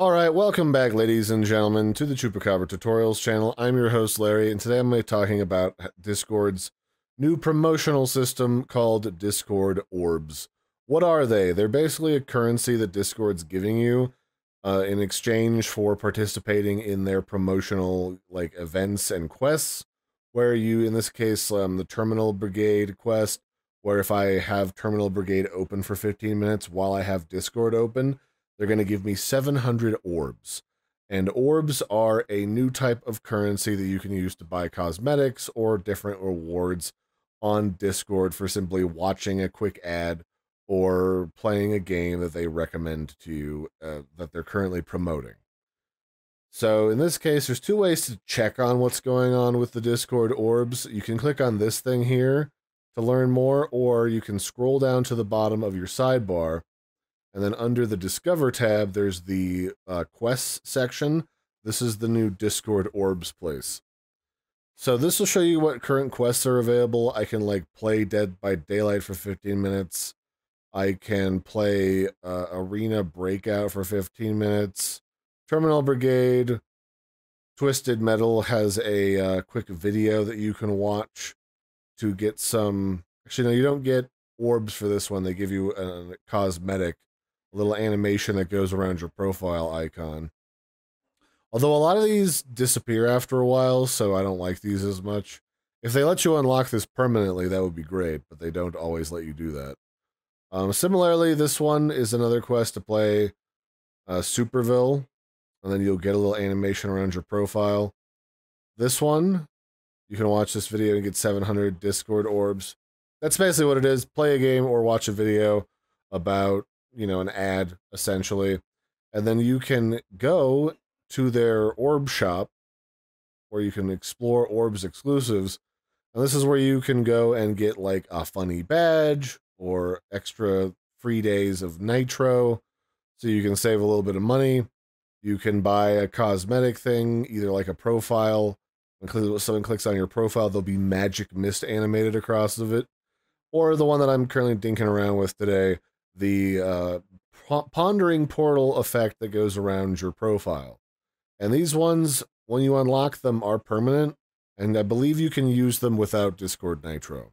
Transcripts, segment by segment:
All right, welcome back, ladies and gentlemen, to the Chupacabra Tutorials channel. I'm your host, Larry, and today I'm going to be talking about Discord's new promotional system called Discord Orbs. What are they? They're basically a currency that Discord's giving you uh, in exchange for participating in their promotional like events and quests. Where you, in this case, um, the Terminull Brigade quest, where if I have Terminull Brigade open for 15 minutes while I have Discord open, they're going to give me 700 orbs. And orbs are a new type of currency that you can use to buy cosmetics or different rewards on Discord for simply watching a quick ad or playing a game that they recommend to you uh, that they're currently promoting. So in this case, there's two ways to check on what's going on with the Discord orbs. You can click on this thing here to learn more, or you can scroll down to the bottom of your sidebar and then under the Discover tab, there's the uh, Quests section. This is the new Discord Orbs place. So this will show you what current quests are available. I can like play Dead by Daylight for 15 minutes. I can play uh, Arena Breakout for 15 minutes. Terminull Brigade, Twisted Metal has a uh, quick video that you can watch to get some. Actually, no, you don't get orbs for this one. They give you a, a little animation that goes around your profile icon. Although a lot of these disappear after a while, so I don't like these as much. If they let you unlock this permanently, that would be great, but they don't always let you do that. Um, similarly, this one is another quest to play uh, Superville, and then you'll get a little animation around your profile. This one, you can watch this video and get 700 Discord orbs. That's basically what it is. Play a game or watch a video about you know, an ad essentially. And then you can go to their orb shop where you can explore orbs exclusives. And this is where you can go and get like a funny badge or extra free days of nitro. So you can save a little bit of money. You can buy a cosmetic thing, either like a profile. When someone clicks on your profile, there'll be magic mist animated across of it. Or the one that I'm currently dinking around with today, the uh, pondering portal effect that goes around your profile. And these ones, when you unlock them, are permanent, and I believe you can use them without Discord Nitro.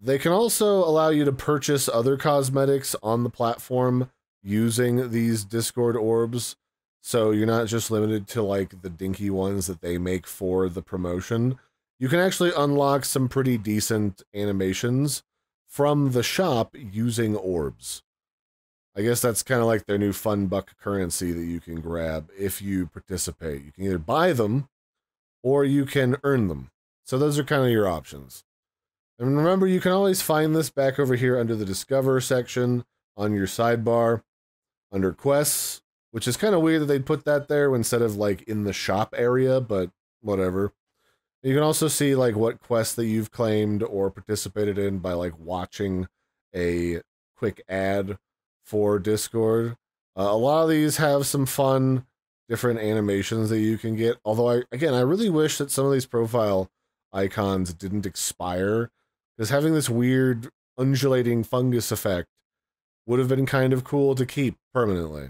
They can also allow you to purchase other cosmetics on the platform using these Discord orbs. So you're not just limited to like the dinky ones that they make for the promotion. You can actually unlock some pretty decent animations from the shop using orbs. I guess that's kind of like their new fun buck currency that you can grab if you participate. You can either buy them or you can earn them. So those are kind of your options. And remember, you can always find this back over here under the Discover section on your sidebar under quests, which is kind of weird that they put that there instead of like in the shop area, but whatever. You can also see like what quests that you've claimed or participated in by like watching a quick ad for Discord. Uh, a lot of these have some fun different animations that you can get. Although I again, I really wish that some of these profile icons didn't expire because having this weird undulating fungus effect would have been kind of cool to keep permanently.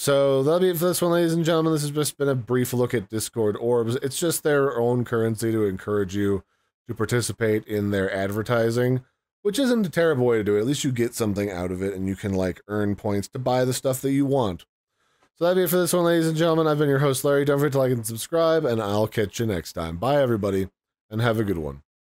So that'll be it for this one, ladies and gentlemen. This has just been a brief look at Discord orbs. It's just their own currency to encourage you to participate in their advertising, which isn't a terrible way to do it. At least you get something out of it and you can like earn points to buy the stuff that you want. So that'll be it for this one, ladies and gentlemen. I've been your host, Larry. Don't forget to like and subscribe, and I'll catch you next time. Bye, everybody, and have a good one.